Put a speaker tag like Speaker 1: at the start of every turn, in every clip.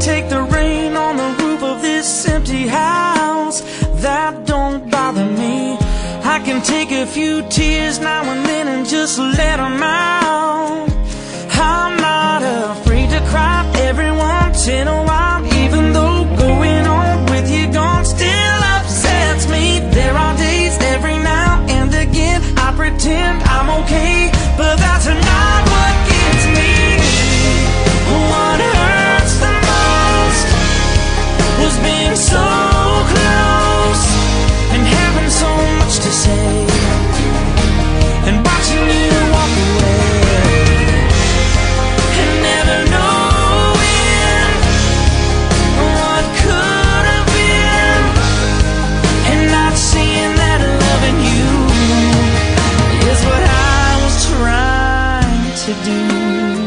Speaker 1: take the rain on the roof of this empty house. That don't bother me. I can take a few tears now and then and just let them out to do.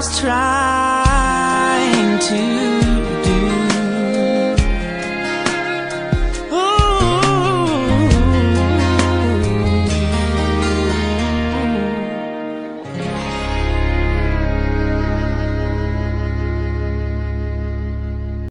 Speaker 1: was trying to